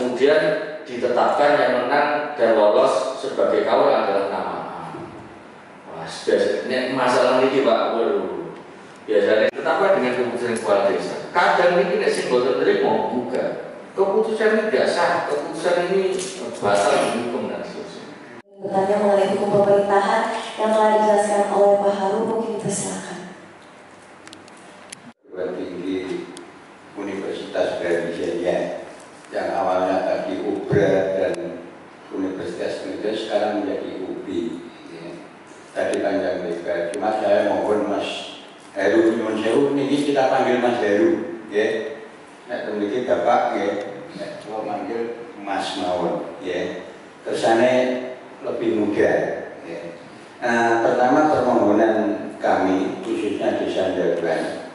kemudian ditetapkan yang menang dan lolos sebagai kawan adalah nama. Wah, biasanya masalah ini Pak, waduh. Biasanya tetapkan dengan keputusan kepala desa. Kadang ini nek sing boten terima buka. Keputusan ini tidak sah, keputusan ini batal hukum dan seterusnya. Bertanya mengenai hukum pemerintahan yang telah dijelaskan oleh Pak Haru, mungkin dipersilakan. perguruan tinggi Universitas Brawijaya yang awalnya tadi Universitas Brawijaya sekarang menjadi ya. tadi panjang lebar. Cuma saya mohon Mas Heru Nyuwun Sewu ini kita panggil Mas Heru ya Nek memiliki Bapak ya kalau manggil Mas Mawon ya kesannya lebih muda ya. Nah, pertama permohonan kami khususnya di Sandaruan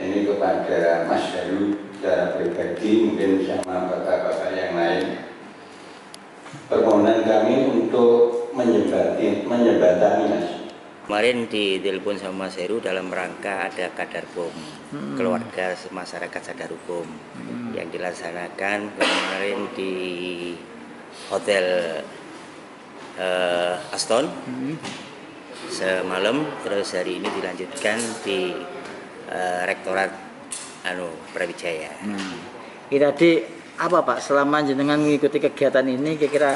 ini kepada Mas Heru secara pribadi mungkin sama bapak-bapak yang lain permohonan kami untuk menyebati menyebatani Mas. Kemarin ditelepon sama Mas Heru dalam rangka ada kadar bom. Keluarga masyarakat sadar hukum yang dilaksanakan kemarin di hotel eh, Aston. Semalam terus hari ini dilanjutkan di eh, rektorat anu Brawijaya. Ini tadi apa Pak selama jenengan mengikuti kegiatan ini kira-kira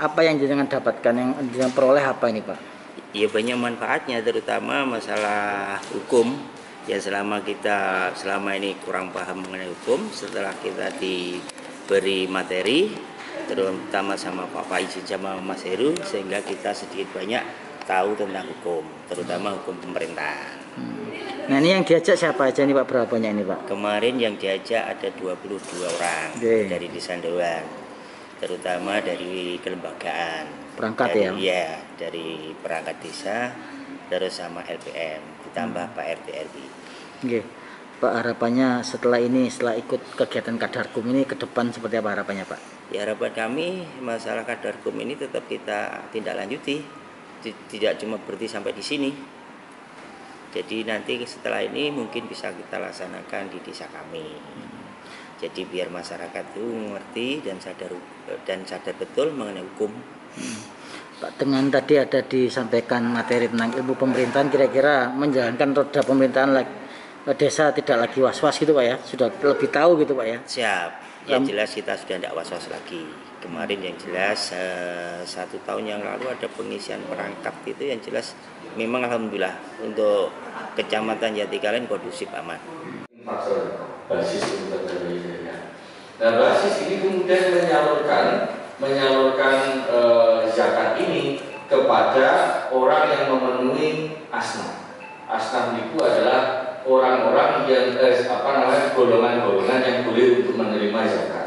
apa yang jenengan dapatkan yang jenengan peroleh apa ini Pak? Ya banyak manfaatnya terutama masalah hukum ya selama kita selama ini kurang paham mengenai hukum setelah kita diberi materi terutama sama Pak Faizin sama Mas Heru sehingga kita sedikit banyak tahu tentang hukum terutama hukum pemerintahan. Nah ini yang diajak siapa aja nih Pak berapa banyak ini Pak? Kemarin yang diajak ada 22 orang Oke. dari Desa Dewan terutama dari kelembagaan Perangkat dari, ya? Iya, dari perangkat desa terus sama LPM ditambah Hmm. Pak RT RI. Oke. Pak harapannya setelah ini setelah ikut kegiatan Kadarkum ini ke depan seperti apa harapannya Pak? Ya harapan kami masalah kadar hukum ini tetap kita tindak lanjuti, Ti- tidak cuma berhenti sampai di sini. Jadi nanti setelah ini mungkin bisa kita laksanakan di desa kami. Jadi biar masyarakat itu mengerti dan sadar dan sadar betul mengenai hukum. Pak dengan tadi ada disampaikan materi tentang ilmu pemerintahan kira-kira menjalankan roda pemerintahan desa tidak lagi was-was gitu Pak ya sudah lebih tahu gitu Pak ya Siap. Ya Lam- jelas kita sudah tidak was-was lagi. Kemarin yang jelas eh, satu tahun yang lalu ada pengisian perangkap itu yang jelas memang alhamdulillah untuk kecamatan Jatikalen kondusif aman. faktor basis. Nah basis ini kemudian menyalurkan menyalurkan eh, zakat ini kepada orang yang memenuhi asnaf. Asnaf itu adalah orang-orang yang eh, apa namanya golongan-golongan yang boleh untuk menerima zakat.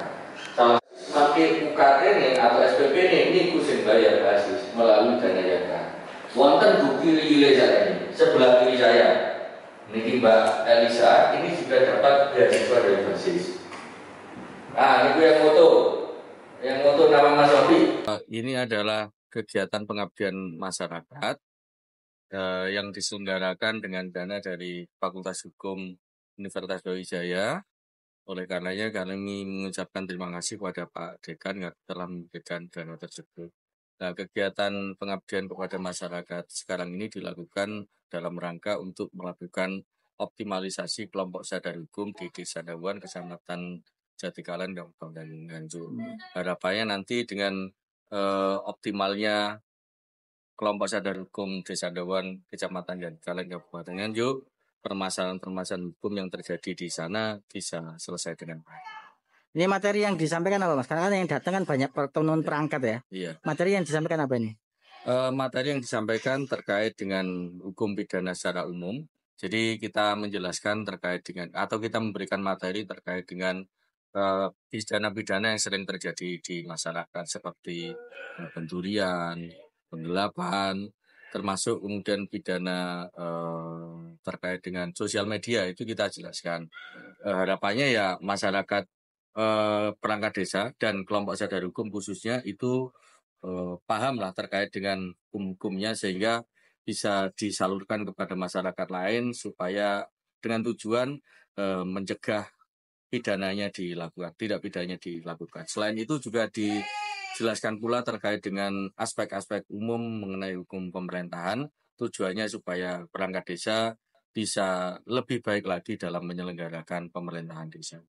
Salah pakai UKT ini atau SPP ini ini kusin bayar basis melalui dana zakat. Wonten bukti lile saya ini sebelah kiri saya Niki Mbak Elisa ini sudah dapat beasiswa dari basis. Nah, ini yang foto. Yang foto nama Mas Sofi. Eh, ini adalah kegiatan pengabdian masyarakat eh, yang diselenggarakan dengan dana dari Fakultas Hukum Universitas Brawijaya. Oleh karenanya kami mengucapkan terima kasih kepada Pak Dekan yang telah memberikan dana tersebut. Nah, kegiatan pengabdian kepada masyarakat sekarang ini dilakukan dalam rangka untuk melakukan optimalisasi kelompok sadar hukum di Desa Dawan, Kecamatan Jatikalan, Kabupaten Nganjuk. Harapannya nanti dengan eh, optimalnya kelompok sadar hukum Desa Dawan, Kecamatan Jatikalan, Kabupaten Nganjuk, permasalahan-permasalahan hukum yang terjadi di sana bisa selesai dengan baik. ini materi yang disampaikan apa Mas karena kan yang datang kan banyak teman perangkat ya Iya. materi yang disampaikan apa ini Eh, materi yang disampaikan terkait dengan hukum pidana secara umum. Jadi kita menjelaskan terkait dengan atau kita memberikan materi terkait dengan eh, pidana-pidana yang sering terjadi di masyarakat seperti eh, pencurian, penggelapan, termasuk kemudian pidana eh, terkait dengan sosial media itu kita jelaskan. Eh, harapannya ya masyarakat eh, perangkat desa dan kelompok sadar hukum khususnya itu eh, paham lah terkait dengan hukum-hukumnya sehingga bisa disalurkan kepada masyarakat lain supaya dengan tujuan eh, mencegah pidananya dilakukan, tidak pidananya dilakukan. Selain itu juga dijelaskan pula terkait dengan aspek-aspek umum mengenai hukum pemerintahan, tujuannya supaya perangkat desa bisa lebih baik lagi dalam menyelenggarakan pemerintahan desa.